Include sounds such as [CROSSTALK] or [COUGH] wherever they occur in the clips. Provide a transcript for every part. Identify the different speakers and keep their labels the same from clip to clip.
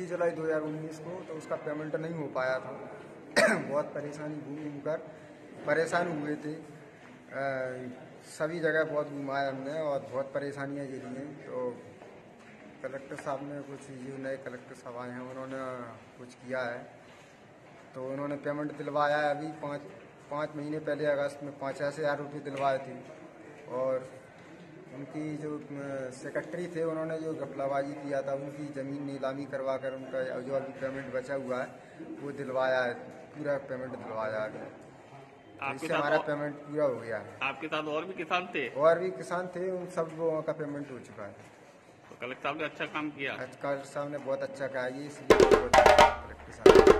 Speaker 1: 25 जुलाई 2019 को तो उसका पेमेंट नहीं हो पाया था। [COUGHS] बहुत परेशानी घूम घूम कर परेशान हुए थे। सभी जगह बहुत घुमाया हमने और बहुत परेशानियाँ झेली हैं। तो कलेक्टर साहब ने कुछ जो नए कलेक्टर साहब आए हैं, उन्होंने कुछ किया है। तो उन्होंने पेमेंट दिलवाया है अभी पाँच पाँच महीने पहले अगस्त में पाँच हज़ार रुपये दिलवाए थे। और उनकी जो सेक्रेटरी थे उन्होंने जो घपलाबाजी किया था उनकी ज़मीन नीलामी करवा कर उनका जो अभी पेमेंट बचा हुआ है वो दिलवाया है पूरा पेमेंट दिलवाया है तो
Speaker 2: आपके
Speaker 1: हमारा पेमेंट पूरा हो गया है।
Speaker 2: आपके साथ और भी किसान थे?
Speaker 1: और भी किसान थे उन सब लोगों का पेमेंट हो चुका है।
Speaker 2: तो कलेक्टर साहब ने अच्छा काम किया।
Speaker 1: कलेक्टर साहब ने बहुत अच्छा कहा ये इसलिए कलेक्टर साहब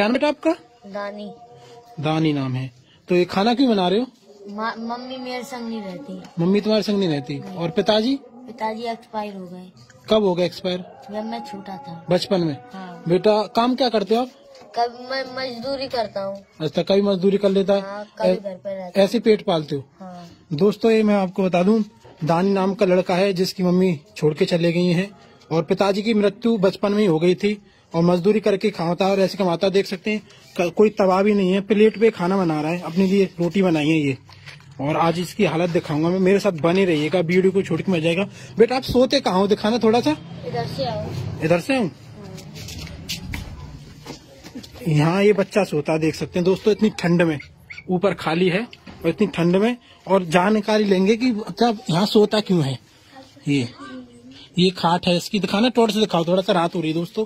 Speaker 3: क्या नाम बेटा आपका?
Speaker 4: दानी।
Speaker 3: दानी नाम है। तो ये खाना क्यों बना रहे हो?
Speaker 4: मम्मी मेरे संग नहीं रहती।
Speaker 3: मम्मी तुम्हारे संग नहीं रहती। और पिताजी?
Speaker 4: पिताजी एक्सपायर हो गए।
Speaker 3: कब हो गए एक्सपायर
Speaker 4: जब मैं छोटा था।
Speaker 3: बचपन में।
Speaker 4: हाँ।
Speaker 3: बेटा काम क्या करते हो आप?
Speaker 4: कभी मैं मजदूरी करता हूँ।
Speaker 3: अच्छा कभी मजदूरी कर लेता
Speaker 4: हाँ।
Speaker 3: है
Speaker 4: कभी घर पर रहता
Speaker 3: ऐसे पेट पालते हो।
Speaker 4: हाँ।
Speaker 3: दोस्तों ये मैं आपको बता दूँ दानी नाम का लड़का है जिसकी मम्मी छोड़ के चले गई हैं। और पिताजी की मृत्यु बचपन में ही हो गई थी। और मजदूरी करके खाता और ऐसे कमाता देख सकते हैं। कोई तबाह भी नहीं है प्लेट पे खाना बना रहा है अपने लिए रोटी बनाई है ये। और आज इसकी हालत दिखाऊँगा मैं मेरे साथ बने रहिएगा वीडियो को छोड़ के मर जाएगा बेटा आप सोते कहा हो दिखाना थोड़ा सा
Speaker 4: इधर से आओ।
Speaker 3: इधर से हूँ? यहाँ ये बच्चा सोता देख सकते हैं। दोस्तों इतनी ठंड में ऊपर खाली है और इतनी ठंड में और जानकारी लेंगे कि बच्चा यहाँ सोता क्यों है? ये ये खाट है इसकी। दिखाना टोट से दिखाओ थोड़ा सा रात हो रही है दोस्तों।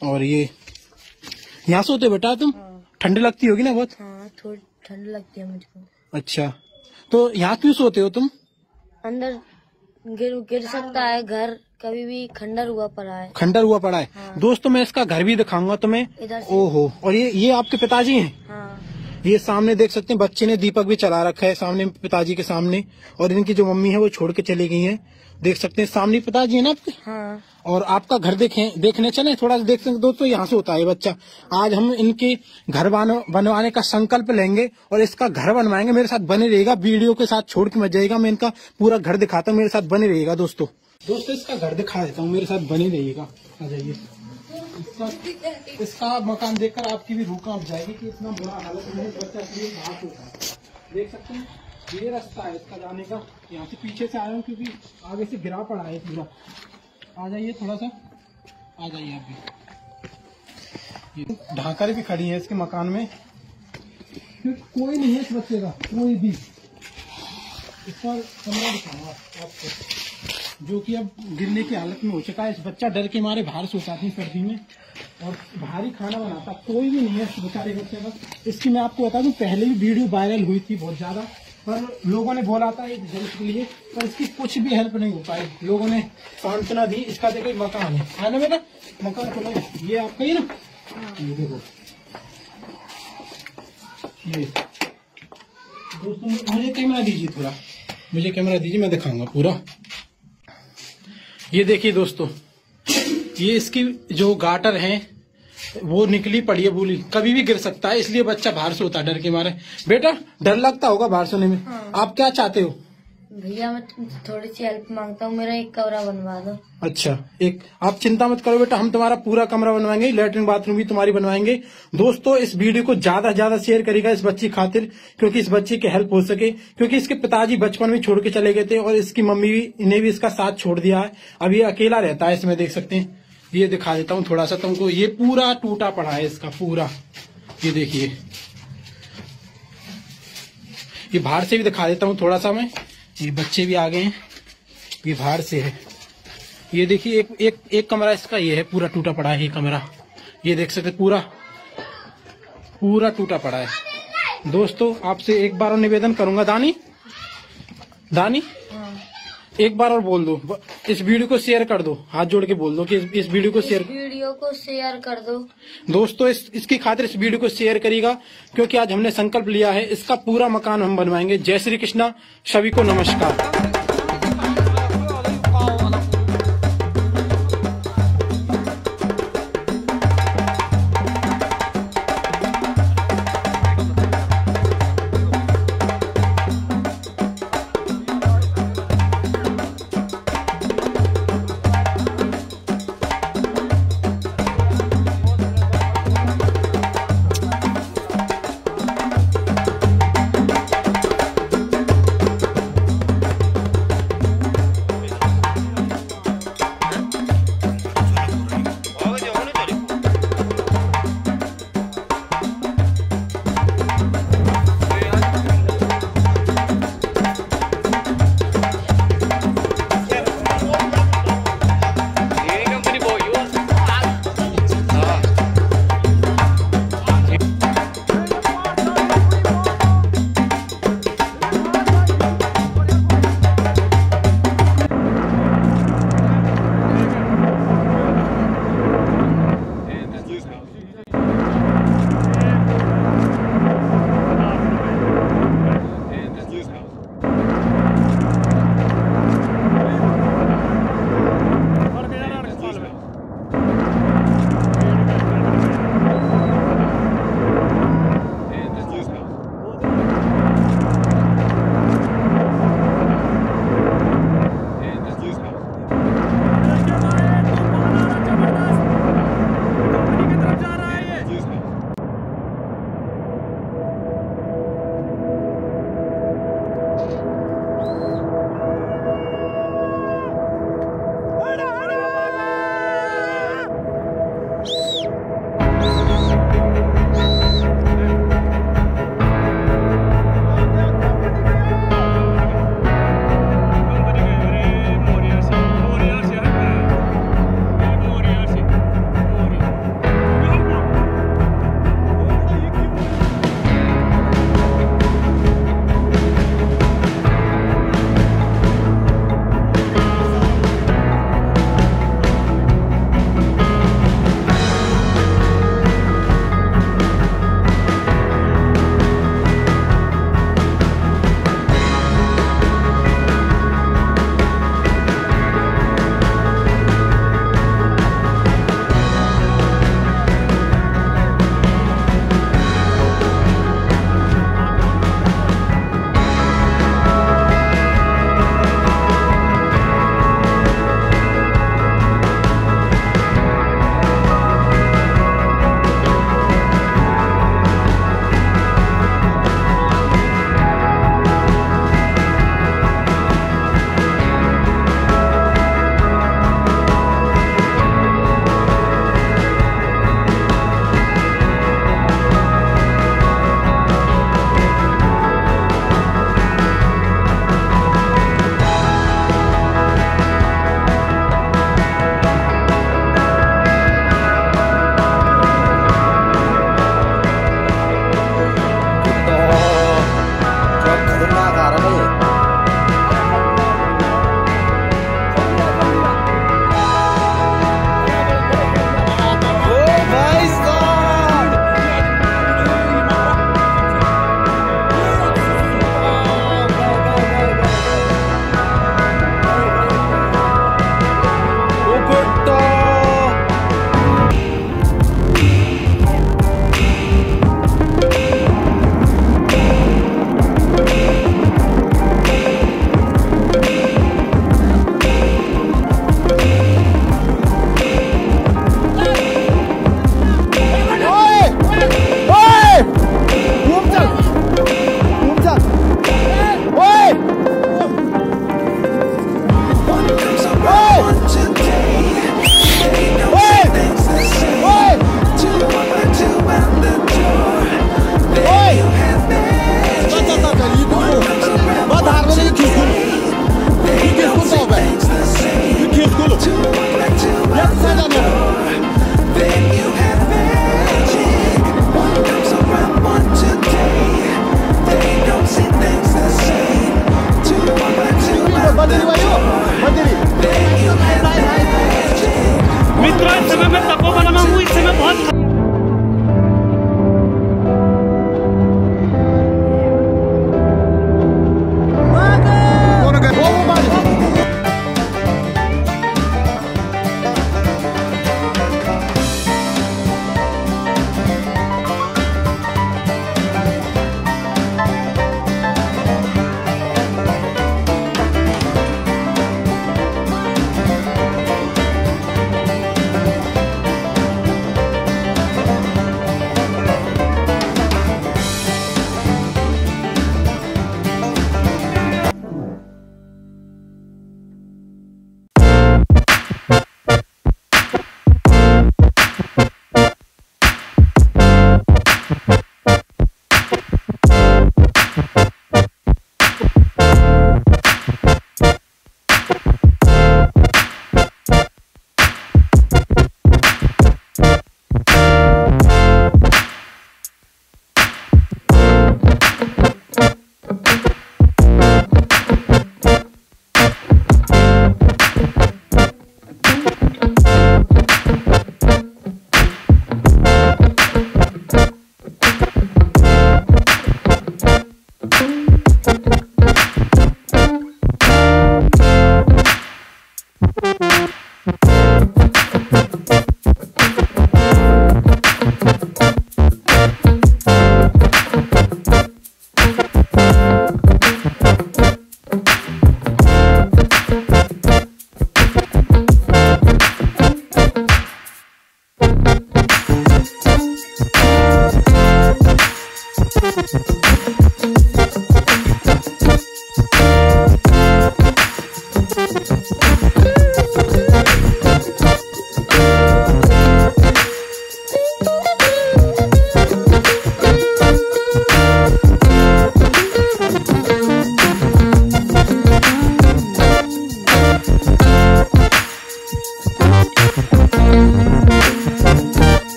Speaker 3: और ये यहाँ सोते हो बेटा तुम? ठंड लगती होगी ना बहुत?
Speaker 4: हाँ थोड़ी ठंड लगती है मुझको।
Speaker 3: अच्छा। तो यहाँ क्यों सोते हो तुम?
Speaker 4: अंदर गिर गिर सकता है घर कभी भी खंडर हुआ पड़ा है।
Speaker 3: खंडर हुआ पड़ा है।
Speaker 4: हाँ।
Speaker 3: दोस्तों मैं इसका घर भी दिखाऊँगा तुम्हें। ओहो और ये ये आपके पिताजी हैं?
Speaker 4: हाँ।
Speaker 3: ये सामने देख सकते हैं बच्चे ने दीपक भी चला रखा है सामने पिताजी के सामने। और इनकी जो मम्मी है वो छोड़ के चली गई हैं। देख सकते हैं। सामने पिताजी है ना आपके?
Speaker 4: हाँ।
Speaker 3: और आपका घर देखें देखने चले थोड़ा सा देख सकते दोस्तों यहाँ से होता है बच्चा। आज हम इनके घर बनवाने का संकल्प लेंगे और इसका घर बनवाएँगे। मेरे साथ बने रहेगा वीडियो के साथ छोड़ के मत जाएगा मैं इनका पूरा घर दिखाता हूँ। मेरे साथ बने रहेगा दोस्तों। दोस्तों इसका घर दिखा देता हूँ। मेरे साथ बने रहिएगा। आ जाइए। इसका मकान देखकर आपकी भी रूह काँप जाएगी कि इतना बुरा हालत में बच्चा होता है। देख सकते हैं। ये रास्ता है इसका जाने का। यहाँ से पीछे से आया हूँ क्योंकि आगे से गिरा पड़ा है पूरा। आ जाइए थोड़ा सा। आ जाइए आप भी। ढाकर भी खड़ी है इसके मकान में। क्योंकि कोई नहीं है इस बच्चे का, कोई भी। इस पर कमरा दिखाऊँगा आपको। जो कि अब गिरने की हालत में हो चुका है। इस बच्चा डर के मारे बाहर सोता थी सर्दी में। और भारी खाना बनाता, कोई भी नहीं है बेचारे बच्चे का। इसकी मैं आपको बता दूँ, पहले भी वीडियो वायरल हुई थी बहुत ज़्यादा। पर लोगों ने बोला था एक हेल्प के लिए, पर इसकी कुछ भी हेल्प नहीं हो पाई। लोगों ने सांत्वना दी, इसका देखो मकान है। है ना बेटा? मकान खोलो ये आपका ही ना। ये देखो। ये। दोस्तों, मुझे कैमरा दीजिए थोड़ा। मुझे कैमरा दीजिए, मैं दिखाऊँगा पूरा। ये देखिए दोस्तों, ये इसकी जो गाटर है वो निकली पड़ी है बोली कभी भी गिर सकता है इसलिए बच्चा बाहर से होता है डर के मारे। बेटा डर लगता होगा बाहर सोने में। हाँ। आप क्या चाहते हो?
Speaker 4: भैया मैं थोड़ी सी हेल्प माँगता हूँ मेरा एक कमरा बनवा दो।
Speaker 3: अच्छा एक आप चिंता मत करो बेटा हम तुम्हारा पूरा कमरा बनवाएँगे लेटरिन बाथरूम भी तुम्हारी बनवाएँगे। दोस्तों इस वीडियो को ज़्यादा से ज़्यादा शेयर करेगा इस बच्ची खातिर क्योंकि इस बच्ची की हेल्प हो सके क्योंकि इसके पिताजी बचपन में छोड़ के चले गए थे और इसकी मम्मी भी ने भी इसका साथ छोड़ दिया है। अब ये अकेला रहता है इसमें देख सकते हैं। ये दिखा देता हूँ थोड़ा सा तुमको ये पूरा टूटा पड़ा है इसका, पूरा। ये देखिए। ये बाहर से भी दिखा देता हूँ थोड़ा सा मैं। ये बच्चे भी आ गए हैं। ये बाहर से है। ये देखिए, एक एक एक कमरा इसका ये है, पूरा टूटा पड़ा है ये कमरा। ये देख सकते पूरा। पूरा टूटा पड़ा है। दोस्तों, आपसे एक बार निवेदन करूँगा। दानी? दानी?
Speaker 4: हाँ।
Speaker 3: एक बार और बोल दो। इस वीडियो को शेयर कर दो। हाथ जोड़ के बोल दो कि इस, इस वीडियो को शेयर
Speaker 4: वीडियो को शेयर कर दो।
Speaker 3: दोस्तों इस इसकी खातिर इस वीडियो को शेयर करेगा क्योंकि आज हमने संकल्प लिया है इसका पूरा मकान हम बनवाएँगे। जय श्री कृष्णा सभी को नमस्कार।